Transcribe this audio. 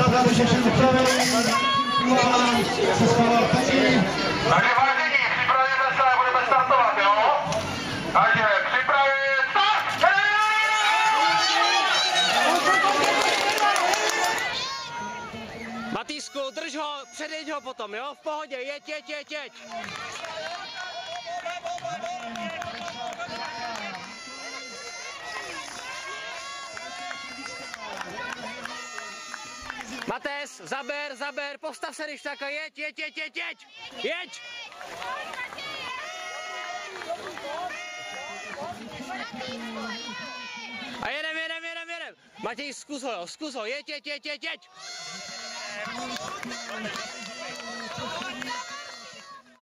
Ráda by všechny připravili. Se schválil taky. Takže vážení, připravíme se a budeme startovat, jo? Takže připravit, start! Matýsku, drž ho, předjeď ho potom, jo? V pohodě, jeď, jeď, jeď, jeď. Mates, zaber, zaber, postav se když tak a jeď, jeď, jeď, jeď, jeď, jeď. A jedem, jedem, jedem, jedem. Matěj, zkus ho, zkus ho, jeď, jeď, jeď, jeď, jeď.